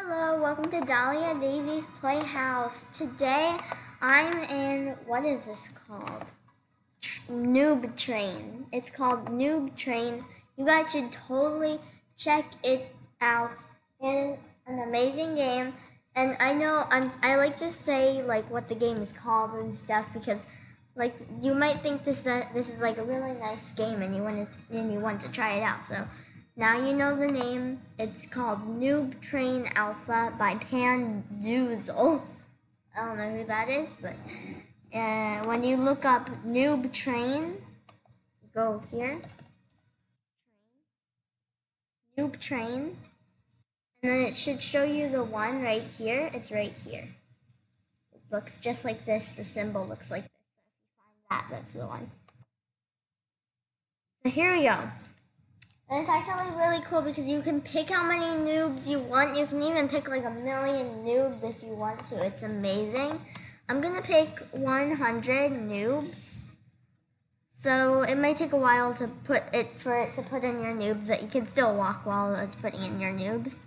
Hello, welcome to Dahlia Daisy's Playhouse. Today I'm in, what is this called? Noob Train. It's called Noob Train. You guys should totally check it out. It's an amazing game. And I know I'm, I like to say like what the game is called and stuff because like you might think this uh, this is like a really nice game and you want to and you want to try it out. So now you know the name. It's called Noob Train Alpha by Pandoozle. I don't know who that is, but uh, when you look up Noob Train, go here. Noob Train. And then it should show you the one right here. It's right here. It looks just like this. The symbol looks like this. So if you find that, that's the one. So here we go. And it's actually really cool because you can pick how many noobs you want. You can even pick like a million noobs if you want to. It's amazing. I'm gonna pick 100 noobs. So it might take a while to put it for it to put in your noobs, but you can still walk while it's putting in your noobs.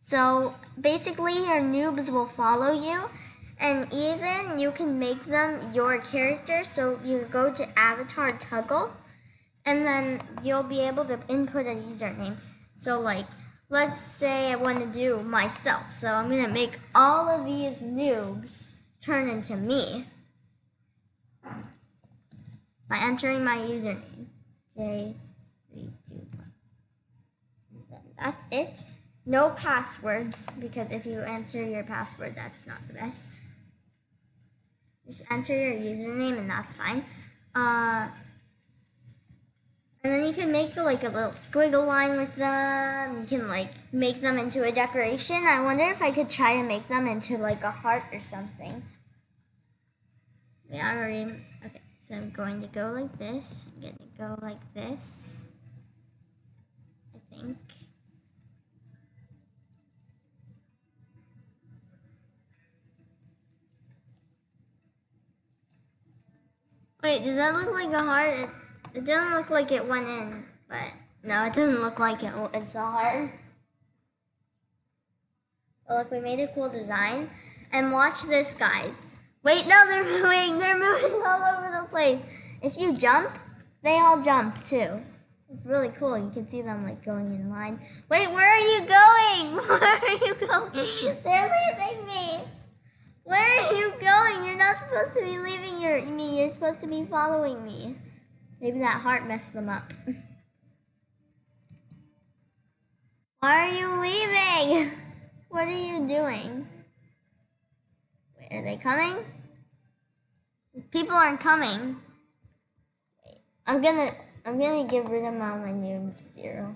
So basically, your noobs will follow you, and even you can make them your character. So you go to Avatar Toggle and then you'll be able to input a username. So like, let's say I want to do myself. So I'm gonna make all of these noobs turn into me by entering my username. J three two one. That's it. No passwords because if you enter your password, that's not the best. Just enter your username and that's fine. Uh, and then you can make like a little squiggle line with them. You can like make them into a decoration. I wonder if I could try to make them into like a heart or something. Yeah, I already. Okay, so I'm going to go like this. I'm going to go like this. I think. Wait, does that look like a heart? It, doesn't look like it went in, but no, it doesn't look like it. It's a. But look, we made a cool design. And watch this, guys. Wait, no, they're moving. They're moving all over the place. If you jump, they all jump too. It's really cool. You can see them like going in line. Wait, where are you going? Where are you going? They're leaving me. Where are you going? You're not supposed to be leaving your me. You're supposed to be following me. Maybe that heart messed them up. Why are you leaving? What are you doing? Wait, are they coming? People aren't coming. I'm gonna I'm gonna get rid of all my noobs zero.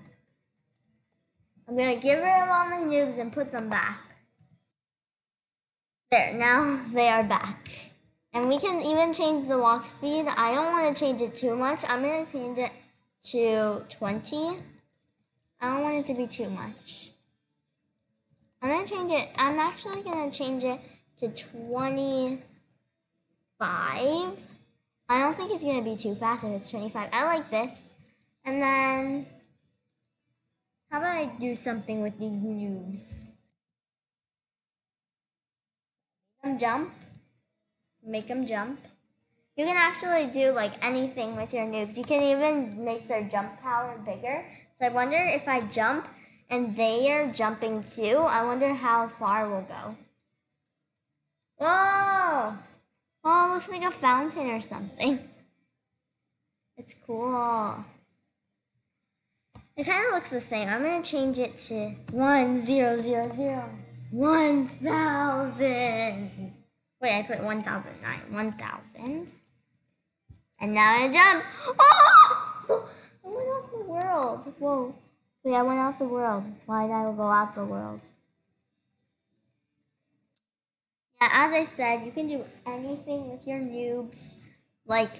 I'm gonna get rid of all my noobs and put them back. There, now they are back. And we can even change the walk speed. I don't want to change it too much. I'm going to change it to 20. I don't want it to be too much. I'm going to change it. I'm actually going to change it to 25. I don't think it's going to be too fast if it's 25. I like this. And then, how about I do something with these noobs? jump. Make them jump. You can actually do like anything with your noobs. You can even make their jump power bigger. So I wonder if I jump and they are jumping too, I wonder how far we'll go. Whoa! Oh, looks like a fountain or something. It's cool. It kind of looks the same. I'm going to change it to 1000. 1000. Wait, I put 1009. 1000. And now I jump. Oh! I went off the world. Whoa. Wait, I went off the world. Why did I go out the world? Yeah, as I said, you can do anything with your noobs. Like,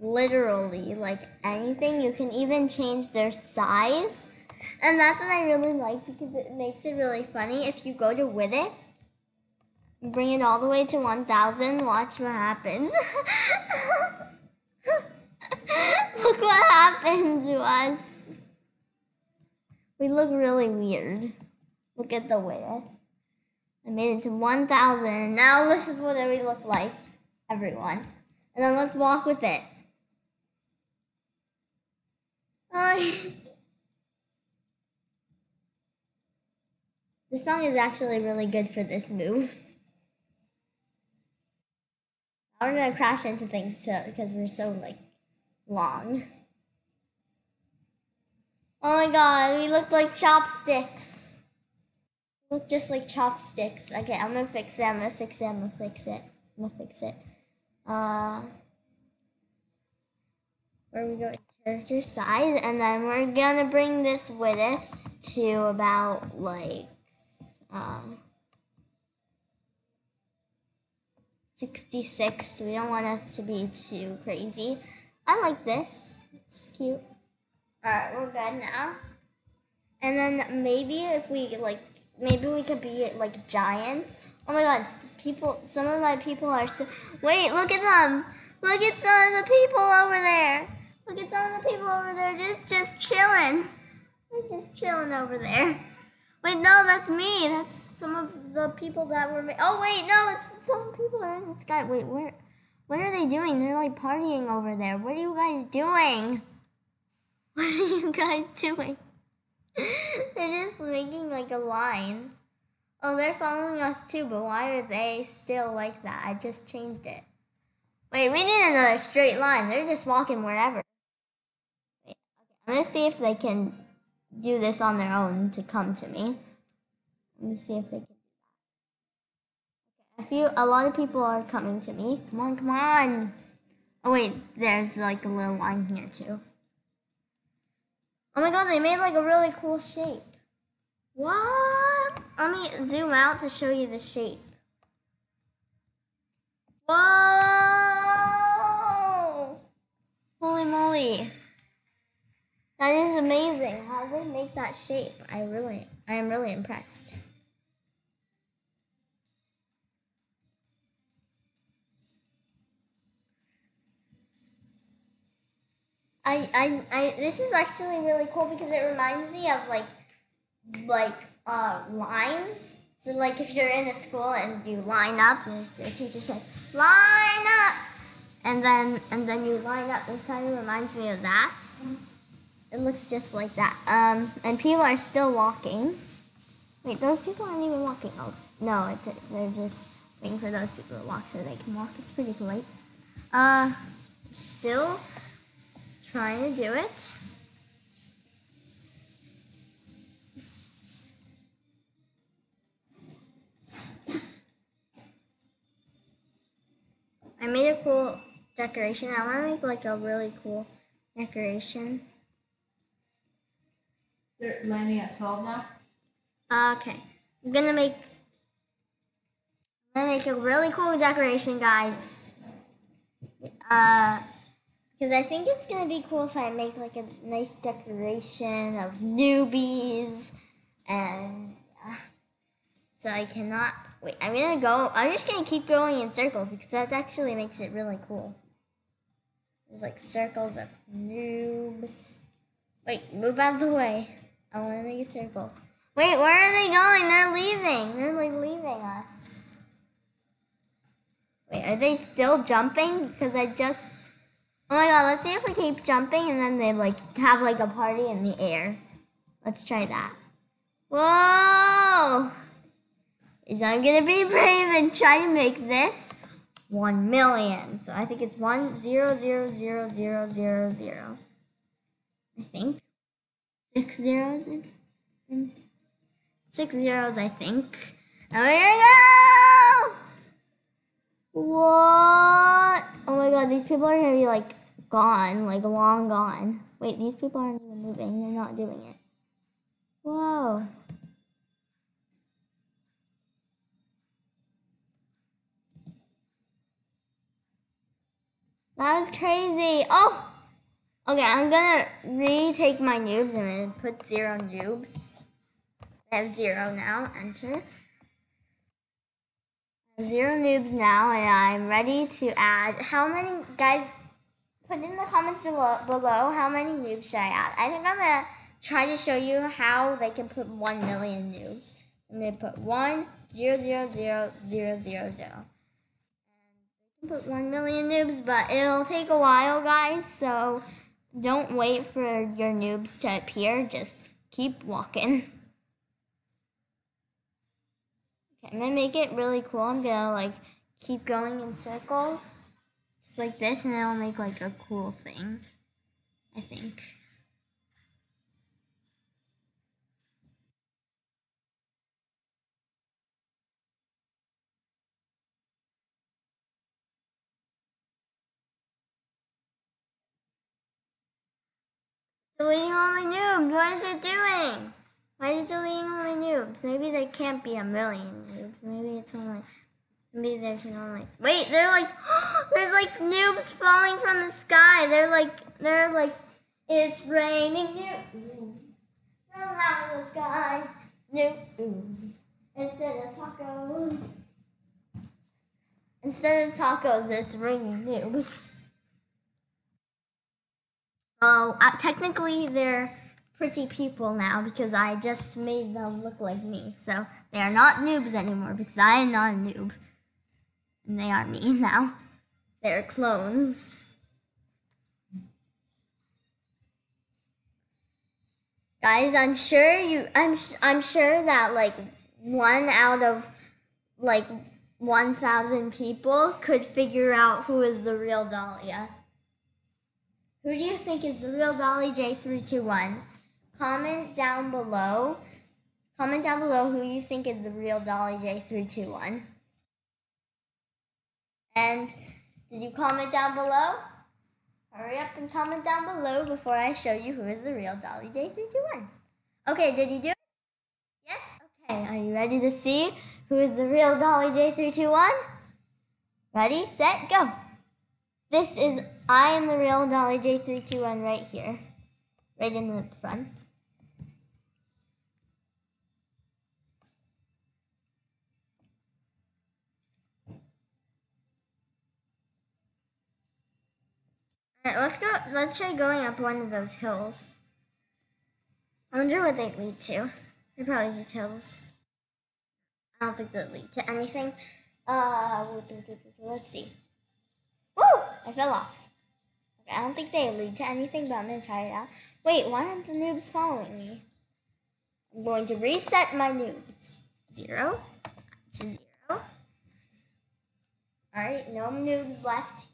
literally, like anything. You can even change their size. And that's what I really like because it makes it really funny. If you go to with it, bring it all the way to 1000, watch what happens. look what happened to us. We look really weird. Look at the width. I made it to 1,000. And now this is what we look like, everyone. And then let's walk with it. Uh, this song is actually really good for this move. We're gonna crash into things so, because we're so like long. Oh my god, we look like chopsticks. Look just like chopsticks. Okay, I'm gonna fix it, I'm gonna fix it, I'm gonna fix it. I'm gonna fix it. Uh where we go character size and then we're gonna bring this width to about like um 66 we don't want us to be too crazy. I like this. It's cute. All right we're good now. And then maybe if we like maybe we could be like giants. Oh my god people some of my people are so wait look at them. Look at some of the people over there. Look at some of the people over there. Just just chilling. They're just chilling over there Wait, no, that's me. That's some of the people that were. Ma- oh wait, no, it's some people are in the sky. Wait, where? What are they doing? They're like partying over there. What are you guys doing? What are you guys doing? they're just making like a line. Oh, they're following us too, but why are they still like that? I just changed it. Wait, we need another straight line. They're just walking wherever. Wait, okay, I'm gonna see if they can do this on their own to come to me. Let me see if they can do that. Okay, a few, a lot of people are coming to me. Come on, come on. Oh wait, there's like a little line here too. Oh my god, they made like a really cool shape. What? Let me zoom out to show you the shape. Whoa! Holy moly. That is amazing. How did they make that shape? I really, I am really impressed. I, I, I, this is actually really cool because it reminds me of like, like, uh, lines. So like if you're in a school and you line up and your teacher says, line up! And then, and then you line up. It kind of reminds me of that. It looks just like that. Um, and people are still walking. Wait, those people aren't even walking. Oh, no, they're just waiting for those people to walk so they can walk. It's pretty polite. Uh, still trying to do it. I made a cool decoration. I want to make like a really cool decoration. They're landing at twelve now? Okay, I'm gonna make I'm gonna make a really cool decoration, guys. Uh, because I think it's gonna be cool if I make like a nice decoration of newbies, and uh, so I cannot wait. I'm gonna go. I'm just gonna keep going in circles because that actually makes it really cool. There's like circles of noobs. Wait, move out of the way. I want to make a circle. Wait, where are they going? They're leaving. They're like leaving us. Wait, are they still jumping? Because I just. Oh my god, let's see if we keep jumping and then they like have like a party in the air. Let's try that. Whoa! Is I'm gonna be brave and try to make this one million. So I think it's one zero zero zero zero zero zero. I think six zeros six zeros, I think. And here we go! What? Oh my god, these people are gonna be like gone, like long gone. Wait, these people aren't even moving, they're not doing it. Whoa. That was crazy. Oh! Okay, I'm gonna retake my noobs and put zero noobs. I have zero now. Enter. Zero noobs now, and I'm ready to add. How many guys? Put in the comments below, below how many noobs should I add. I think I'm gonna try to show you how they can put one million noobs. I'm gonna put one zero zero zero zero zero zero. And they can put one million noobs, but it'll take a while, guys. So don't wait for your noobs to appear. Just keep walking. Okay, I'm gonna make it really cool. I'm gonna like keep going in circles, just like this, and it'll make like a cool thing. I think. Deleting all my noobs. What is it doing? Why is it deleting all my noobs? Maybe there can't be a million noobs. Maybe it's only. Maybe there's only. Wait, they're like. there's like noobs falling from the sky. They're like. They're like. It's raining noobs out of the sky. Noobs instead of tacos. Instead of tacos, it's raining noobs. Oh, uh, technically they're pretty people now because I just made them look like me. So they are not noobs anymore because I am not a noob. And they are me now. They're clones. Guys, I'm sure you I'm I'm sure that like one out of like 1000 people could figure out who is the real Dahlia. Who do you think is the real Dolly J321? Comment down below. Comment down below who you think is the real Dolly J321. And did you comment down below? Hurry up and comment down below before I show you who is the real Dolly J321. Okay, did you do it? Yes? Okay, are you ready to see who is the real Dolly J321? Ready, set, go. This is I am the real Dolly J321 right here. Right in the front. Alright, let's go let's try going up one of those hills. I wonder what they lead to. They're probably just hills. I don't think they lead to anything. Uh let's see. Woo! I fell off. I don't think they lead to anything, but I'm gonna try it out. Wait, why aren't the noobs following me? I'm going to reset my noobs. Zero to zero. Alright, no noobs left.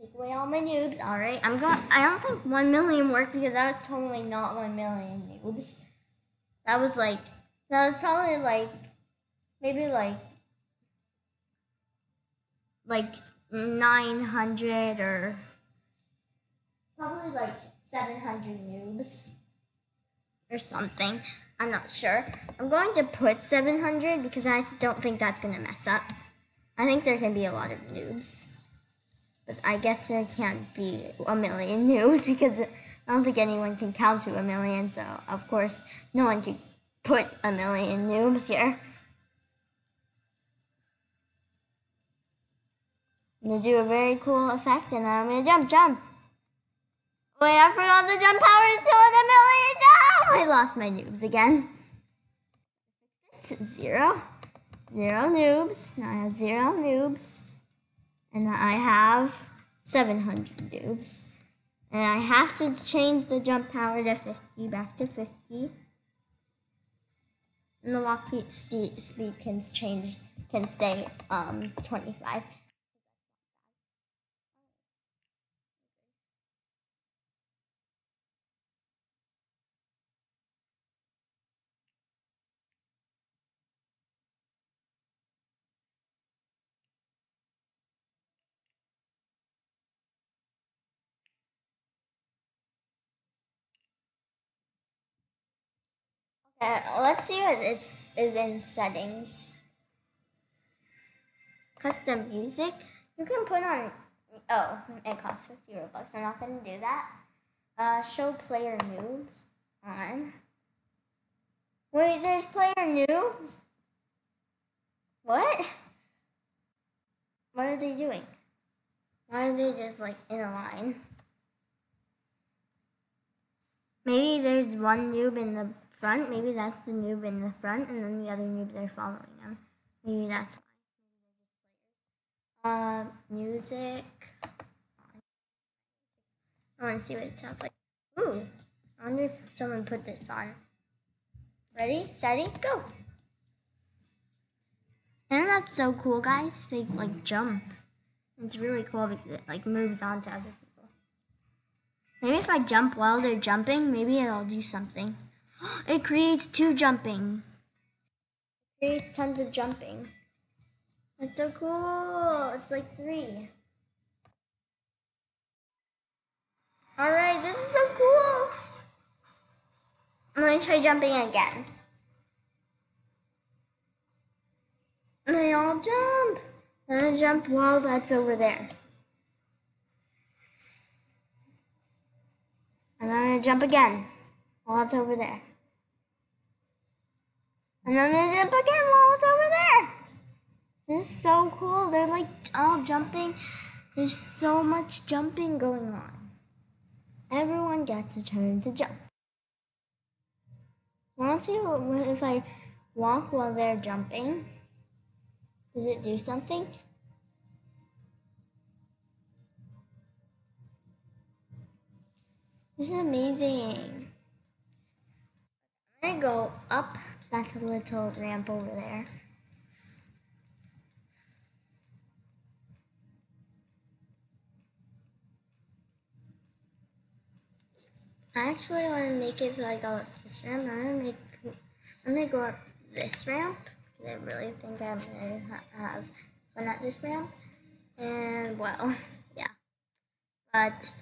Take away all my noobs. Alright, I'm going I don't think one million worked because that was totally not one million noobs. That was like that was probably like maybe like like 900 or probably like 700 noobs or something. I'm not sure. I'm going to put 700 because I don't think that's going to mess up. I think there can be a lot of noobs. But I guess there can't be a million noobs because I don't think anyone can count to a million. So, of course, no one can put a million noobs here. I'm gonna do a very cool effect and I'm gonna jump, jump. Wait, I forgot the jump power is still at a million. No! I lost my noobs again. It's zero. Zero noobs. Now I have zero noobs. And I have 700 noobs. And I have to change the jump power to 50, back to 50. And the walk speed can change, can stay um, 25. Okay, let's see what it's is in settings. Custom music. You can put on. Oh, it costs fifty robux. I'm not gonna do that. Uh, show player noobs on. Wait, there's player noobs. What? What are they doing? Why are they just like in a line? Maybe there's one noob in the front. Maybe that's the noob in the front, and then the other noobs are following them. Maybe that's why. Uh, music. I want to see what it sounds like. Ooh, I wonder if someone put this on. Ready, steady, go. And that's so cool, guys. They like jump. It's really cool because it like moves on to other people. Maybe if I jump while they're jumping, maybe it'll do something. It creates two jumping. It creates tons of jumping. That's so cool. It's like three. Alright, this is so cool. I'm gonna try jumping again. And they all jump. I'm gonna jump while that's over there. And I'm gonna jump again while it's over there. And I'm gonna jump again while it's over there. This is so cool. They're like all jumping. There's so much jumping going on. Everyone gets a turn to jump. Let's see what, if I walk while they're jumping. Does it do something? This is amazing. I'm gonna go up that little ramp over there. I actually want to make it so I go up this ramp. I'm gonna make. I'm gonna go up this ramp. I really think I'm gonna have fun at this ramp. And well, yeah. But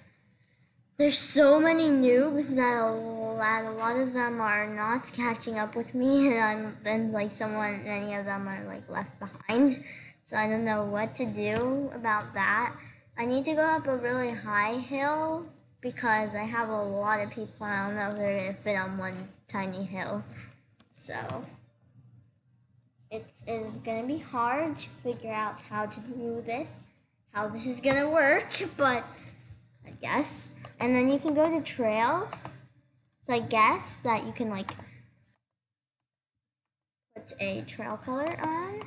there's so many noobs that a lot, a lot of them are not catching up with me, and I'm and like someone, many of them are like left behind. So I don't know what to do about that. I need to go up a really high hill because I have a lot of people. I don't know if they're gonna fit on one tiny hill. So it is gonna be hard to figure out how to do this, how this is gonna work, but I guess. And then you can go to trails. So I guess that you can like put a trail color on.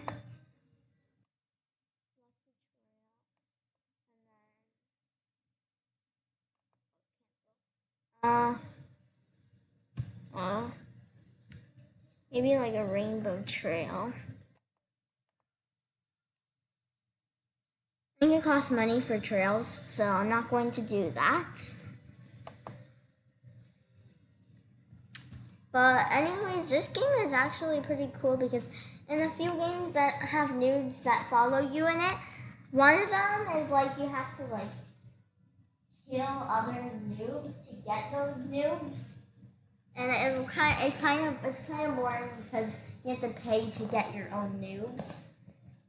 Uh, uh, maybe like a rainbow trail. Think it costs money for trails, so I'm not going to do that. But anyways, this game is actually pretty cool because in a few games that have noobs that follow you in it, one of them is like you have to like kill other noobs to get those noobs. And it kind it kind of it's kind of boring because you have to pay to get your own noobs.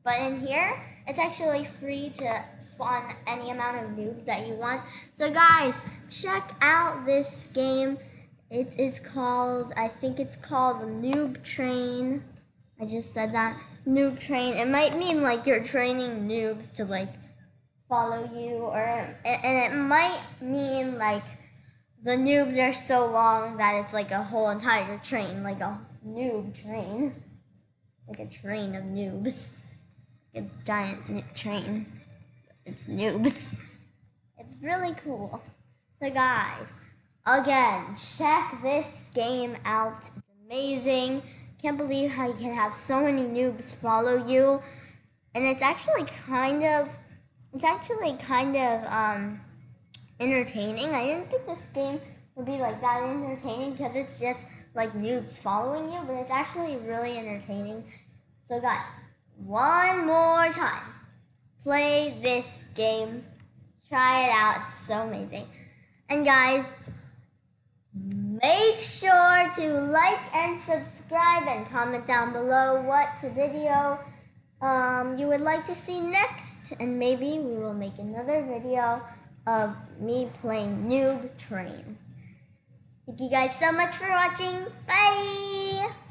But in here, it's actually free to spawn any amount of noobs that you want. So guys, check out this game. It is called, I think it's called the Noob Train. I just said that. Noob Train. It might mean like you're training noobs to like follow you or and it might mean like the noobs are so long that it's like a whole entire train, like a noob train. Like a train of noobs. Giant train. It's noobs. It's really cool. So guys, again, check this game out. It's amazing. Can't believe how you can have so many noobs follow you. And it's actually kind of it's actually kind of um entertaining. I didn't think this game would be like that entertaining because it's just like noobs following you, but it's actually really entertaining. So guys, one more time. Play this game. Try it out. It's so amazing. And guys, make sure to like and subscribe and comment down below what video um, you would like to see next. And maybe we will make another video of me playing Noob Train. Thank you guys so much for watching. Bye!